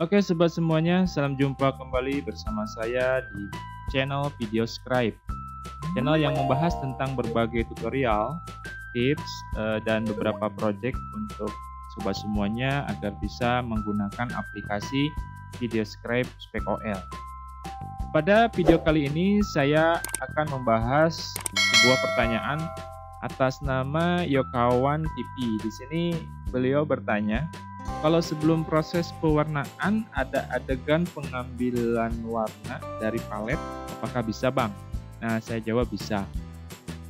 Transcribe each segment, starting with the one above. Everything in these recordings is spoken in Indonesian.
Oke sobat semuanya, salam jumpa kembali bersama saya di channel Video Scribe. Channel yang membahas tentang berbagai tutorial, tips, eh, dan beberapa project untuk sobat semuanya agar bisa menggunakan aplikasi Video Scribe Spec OL. Pada video kali ini saya akan membahas sebuah pertanyaan atas nama Yokawan TV. Di sini beliau bertanya, kalau sebelum proses pewarnaan ada adegan pengambilan warna dari palet, apakah bisa bang? Nah saya jawab bisa.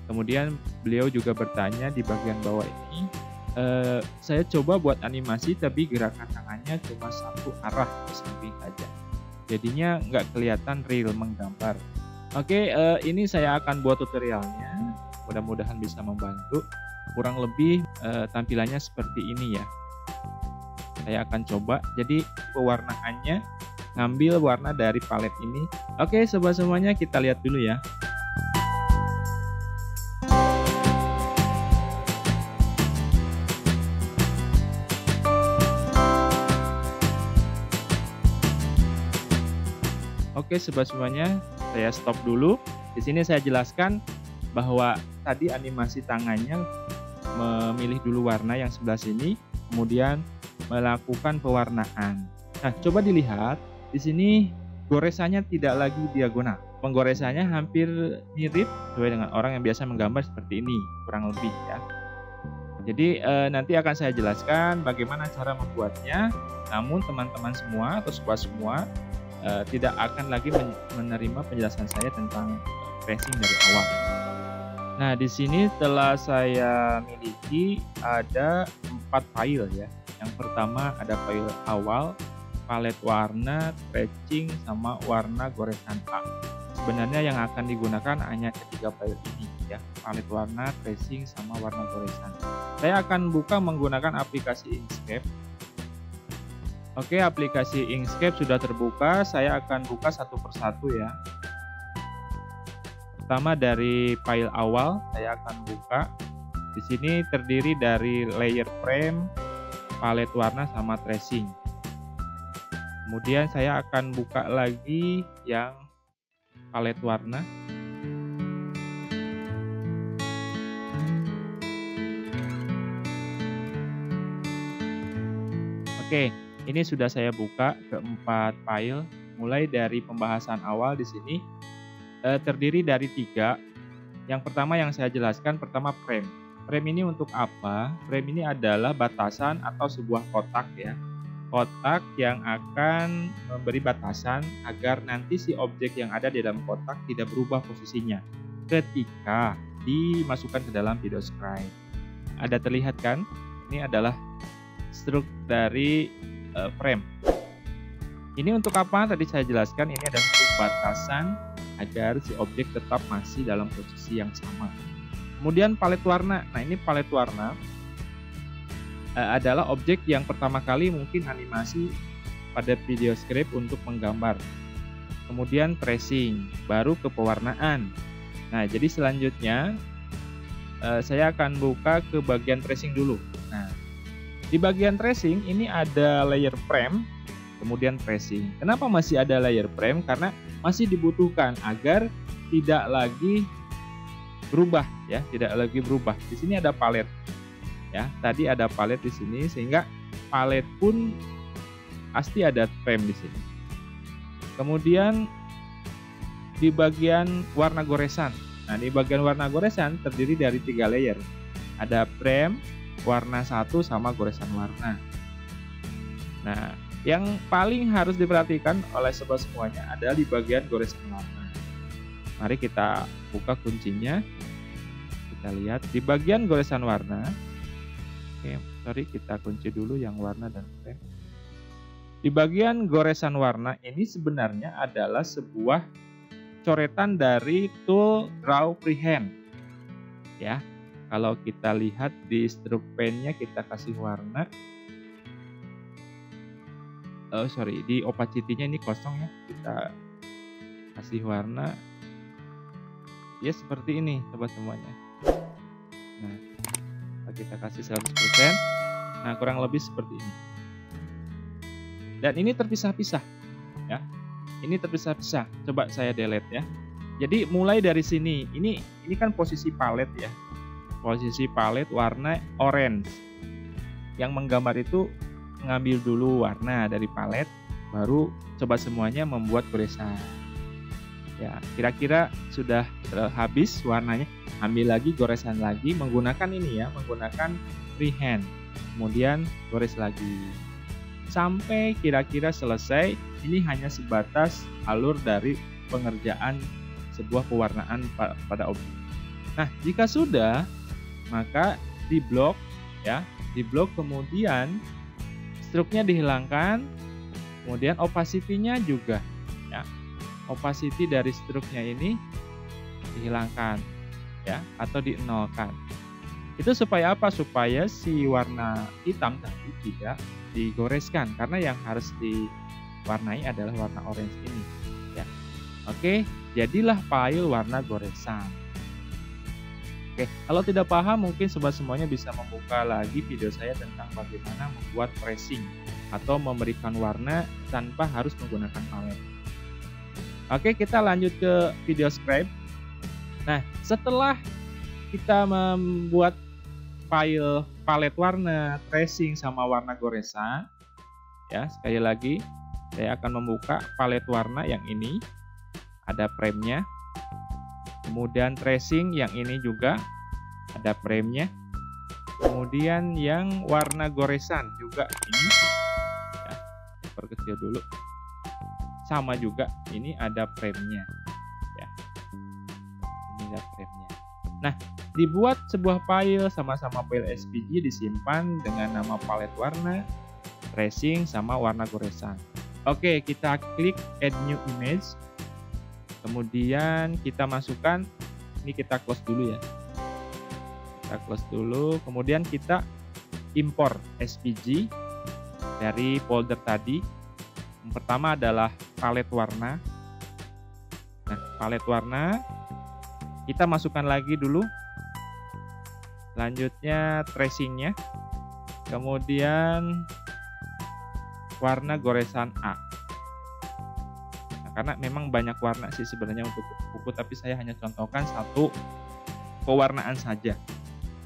Kemudian beliau juga bertanya di bagian bawah ini, e, saya coba buat animasi tapi gerakan tangannya cuma satu arah ke samping saja. Jadinya nggak kelihatan real menggambar. Oke, e, ini saya akan buat tutorialnya. Mudah-mudahan bisa membantu. Kurang lebih e, tampilannya seperti ini ya saya akan coba. Jadi pewarnaannya ngambil warna dari palet ini. Oke sobat semuanya kita lihat dulu ya. Oke sobat semuanya, saya stop dulu. Di sini saya jelaskan bahwa tadi animasi tangannya memilih dulu warna yang sebelah sini, kemudian melakukan pewarnaan. Nah, coba dilihat di sini goresannya tidak lagi diagonal. Penggoresannya hampir mirip sesuai dengan orang yang biasa menggambar seperti ini, kurang lebih ya. Jadi e, nanti akan saya jelaskan bagaimana cara membuatnya. Namun teman-teman semua atau sobat semua e, tidak akan lagi menerima penjelasan saya tentang tracing dari awal. Nah, di sini telah saya miliki ada empat file ya. Yang pertama ada file awal, palet warna, tracing, sama warna goresan A. Sebenarnya yang akan digunakan hanya ketiga file ini ya, palet warna, tracing, sama warna goresan. Saya akan buka menggunakan aplikasi Inkscape. Oke, aplikasi Inkscape sudah terbuka. Saya akan buka satu persatu ya. Pertama dari file awal, saya akan buka. Di sini terdiri dari layer frame, palet warna sama tracing. Kemudian saya akan buka lagi yang palet warna. Oke, ini sudah saya buka keempat file. Mulai dari pembahasan awal di sini eh, terdiri dari tiga. Yang pertama yang saya jelaskan pertama frame Frame ini untuk apa? Frame ini adalah batasan atau sebuah kotak ya. Kotak yang akan memberi batasan agar nanti si objek yang ada di dalam kotak tidak berubah posisinya ketika dimasukkan ke dalam video scribe. Ada terlihat kan? Ini adalah struk dari uh, frame. Ini untuk apa? Tadi saya jelaskan ini adalah batasan agar si objek tetap masih dalam posisi yang sama. Kemudian palet warna. Nah, ini palet warna uh, adalah objek yang pertama kali mungkin animasi pada video script untuk menggambar. Kemudian tracing, baru ke pewarnaan. Nah, jadi selanjutnya uh, saya akan buka ke bagian tracing dulu. Nah, di bagian tracing ini ada layer frame, kemudian tracing. Kenapa masih ada layer frame? Karena masih dibutuhkan agar tidak lagi berubah ya, tidak lagi berubah. Di sini ada palet. Ya, tadi ada palet di sini sehingga palet pun pasti ada frame di sini. Kemudian di bagian warna goresan. Nah, di bagian warna goresan terdiri dari tiga layer. Ada frame, warna satu sama goresan warna. Nah, yang paling harus diperhatikan oleh sobat semuanya adalah di bagian goresan warna. Mari kita buka kuncinya. Kita lihat di bagian goresan warna. Oke, sorry kita kunci dulu yang warna dan frame. Di bagian goresan warna ini sebenarnya adalah sebuah coretan dari tool Draw Freehand. Ya, kalau kita lihat di stroke pen-nya kita kasih warna. Oh sorry, di opacity-nya ini kosong ya. Kita kasih warna ya seperti ini sobat semuanya nah kita kasih 100% nah kurang lebih seperti ini Dan ini terpisah-pisah ya. Ini terpisah-pisah. Coba saya delete ya. Jadi mulai dari sini, ini ini kan posisi palet ya. Posisi palet warna orange. Yang menggambar itu ngambil dulu warna dari palet, baru coba semuanya membuat goresan. Ya, kira-kira sudah habis warnanya, ambil lagi goresan lagi menggunakan ini ya, menggunakan freehand. Kemudian gores lagi. Sampai kira-kira selesai, ini hanya sebatas alur dari pengerjaan sebuah pewarnaan pada objek. Nah, jika sudah, maka di blok ya, di blok kemudian struknya dihilangkan, kemudian opacity-nya juga ya opacity dari struknya ini dihilangkan ya atau dinolkan. Itu supaya apa? Supaya si warna hitam tadi tidak digoreskan karena yang harus diwarnai adalah warna orange ini ya. Oke, jadilah file warna goresan. Oke, kalau tidak paham mungkin sobat semuanya bisa membuka lagi video saya tentang bagaimana membuat tracing atau memberikan warna tanpa harus menggunakan palet. Oke, kita lanjut ke video scribe. Nah, setelah kita membuat file palet warna, tracing sama warna goresan, ya sekali lagi saya akan membuka palet warna yang ini, ada frame-nya. Kemudian tracing yang ini juga ada frame-nya. Kemudian yang warna goresan juga ini ya, perkecil dulu sama juga ini ada frame-nya. Ya. Ini ada frame-nya. Nah dibuat sebuah file sama-sama file SVG disimpan dengan nama palet warna tracing sama warna goresan. Oke kita klik add new image. Kemudian kita masukkan ini kita close dulu ya. Kita close dulu. Kemudian kita impor SVG dari folder tadi. Yang pertama adalah palet warna. Nah, palet warna kita masukkan lagi dulu. Selanjutnya tracingnya. Kemudian warna goresan A. Nah, karena memang banyak warna sih sebenarnya untuk buku, tapi saya hanya contohkan satu pewarnaan saja.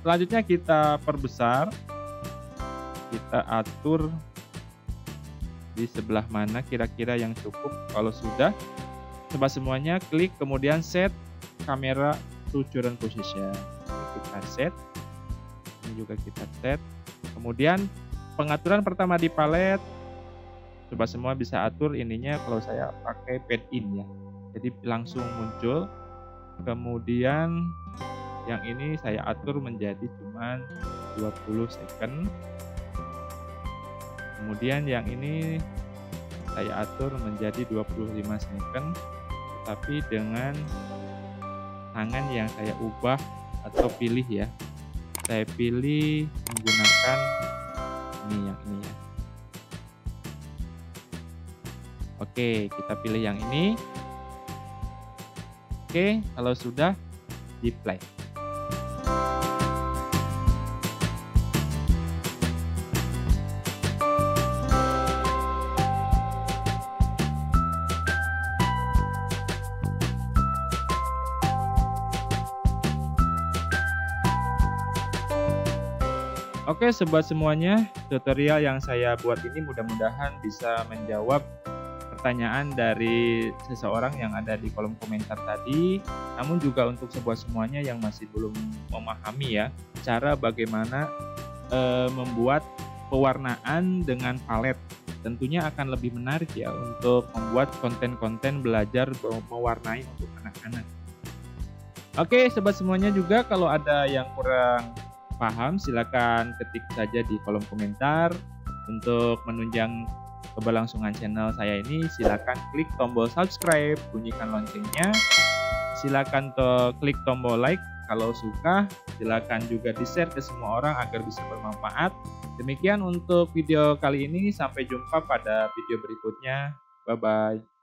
Selanjutnya kita perbesar, kita atur di sebelah mana kira-kira yang cukup. Kalau sudah, coba semuanya klik kemudian set kamera to current. Kita set. Ini juga kita set. Kemudian pengaturan pertama di palet coba semua bisa atur ininya kalau saya pakai pad in ya. Jadi langsung muncul. Kemudian yang ini saya atur menjadi cuman 20 second kemudian yang ini saya atur menjadi 25 second tapi dengan tangan yang saya ubah atau pilih ya. Saya pilih menggunakan ini yang ini ya. Oke kita pilih yang ini. Oke kalau sudah di play Oke sobat semuanya, tutorial yang saya buat ini mudah-mudahan bisa menjawab pertanyaan dari seseorang yang ada di kolom komentar tadi. Namun juga untuk sobat semuanya yang masih belum memahami ya cara bagaimana e, membuat pewarnaan dengan palet. Tentunya akan lebih menarik ya untuk membuat konten-konten belajar mewarnai untuk anak-anak. Oke, sobat semuanya juga kalau ada yang kurang paham silakan ketik saja di kolom komentar. Untuk menunjang keberlangsungan channel saya ini silakan klik tombol subscribe bunyikan loncengnya. Silakan to klik tombol like kalau suka. Silakan juga di share ke semua orang agar bisa bermanfaat. Demikian untuk video kali ini. Sampai jumpa pada video berikutnya. Bye bye